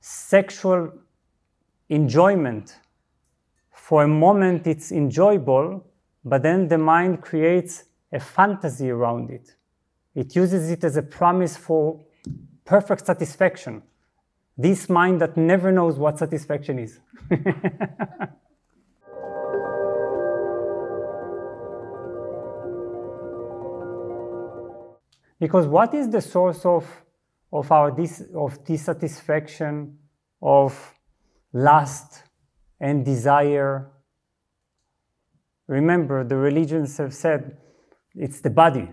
sexual enjoyment. For a moment, it's enjoyable, but then the mind creates a fantasy around it. It uses it as a promise for perfect satisfaction. This mind that never knows what satisfaction is. because what is the source of, of our dis, of dissatisfaction, of lust and desire? Remember, the religions have said it's the body.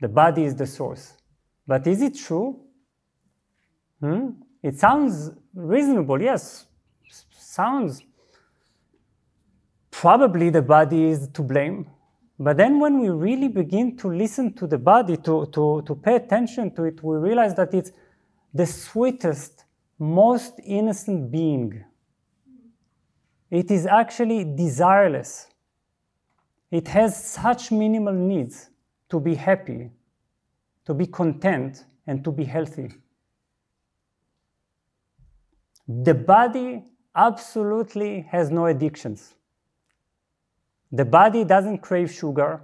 The body is the source. But is it true? Hmm? It sounds reasonable, yes. Sounds probably the body is to blame. But then when we really begin to listen to the body, to, to, to pay attention to it, we realize that it's the sweetest, most innocent being. It is actually desireless. It has such minimal needs to be happy, to be content, and to be healthy. The body absolutely has no addictions. The body doesn't crave sugar.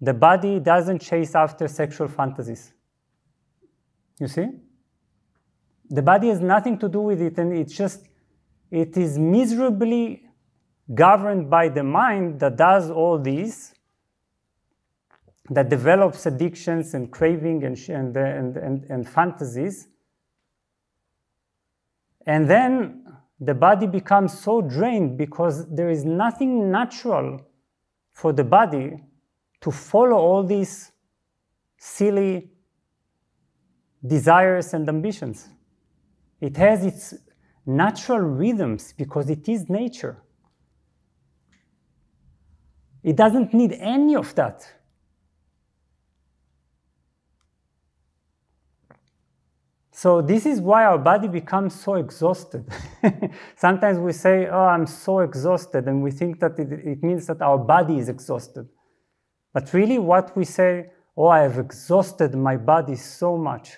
The body doesn't chase after sexual fantasies. You see? The body has nothing to do with it, and it's just, it is miserably governed by the mind that does all these, that develops addictions and craving and, and, and, and, and fantasies. And then the body becomes so drained because there is nothing natural for the body to follow all these silly desires and ambitions. It has its natural rhythms because it is nature. It doesn't need any of that. So this is why our body becomes so exhausted. Sometimes we say, oh, I'm so exhausted, and we think that it, it, means that our body is exhausted. But really what we say, oh, I have exhausted my body so much.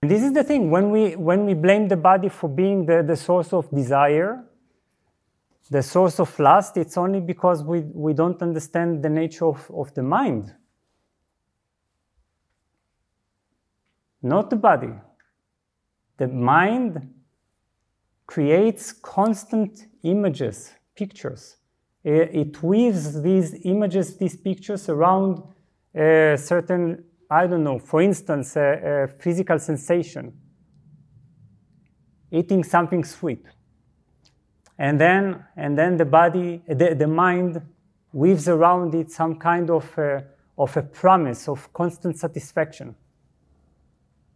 And this is the thing, when we, when we blame the body for being the, the source of desire, the source of lust, it's only because we, we don't understand the nature of, of the mind. Not the body. The mind creates constant images, pictures. It weaves these images, these pictures around a certain, I don't know, for instance, a, a physical sensation. Eating something sweet and then and then the body the, the mind weaves around it some kind of a, of a promise of constant satisfaction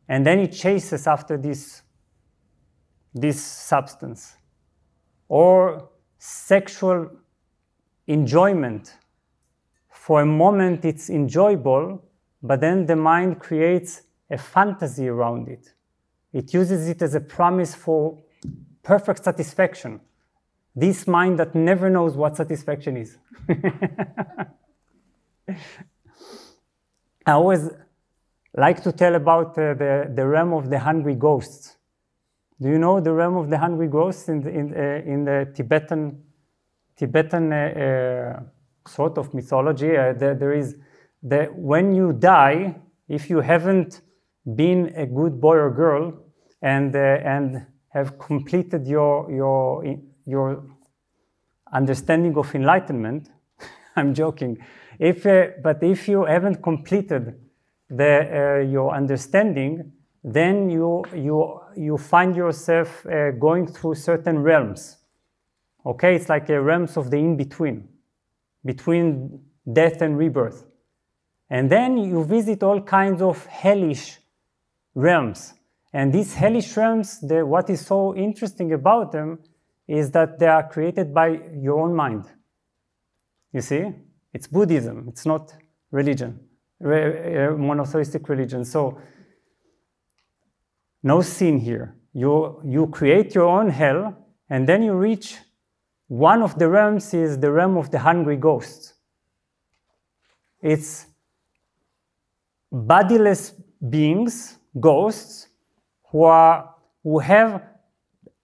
and then it chases after this this substance or sexual enjoyment. For a moment it's enjoyable but then the mind creates a fantasy around it. It uses it as a promise for perfect satisfaction. This mind that never knows what satisfaction is. I always like to tell about uh, the, the realm of the hungry ghosts. Do you know the realm of the hungry ghosts in the, in, uh, in the Tibetan, Tibetan uh, uh sort of mythology? Uh, there, there is the, when you die, if you haven't been a good boy or girl and, uh, and have completed your, your your understanding of enlightenment, I'm joking, if, but if you haven't completed the, uh, your understanding, then you, you, you find yourself uh, going through certain realms. Okay, it's like realms of the in-between, between death and rebirth. And then you visit all kinds of hellish realms. And these hellish realms, the, what is so interesting about them is that they are created by your own mind. You see? It's Buddhism, it's not religion, Uh, monotheistic religion. So, no sin here. You, you create your own hell, and then you reach one of the realms is the realm of the hungry ghosts. It's bodiless beings, ghosts, who, are, who have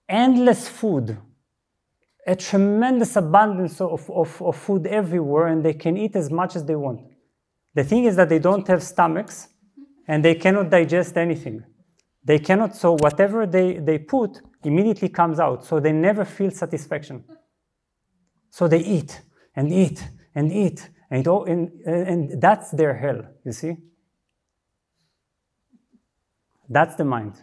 endless food, a tremendous abundance of, of, of food everywhere, and they can eat as much as they want. The thing is that they don't have stomachs and they cannot digest anything. They cannot, so whatever they, they put immediately comes out, so they never feel satisfaction. So they eat and eat and eat, and, all, and, and that's their hell, you see? That's the mind.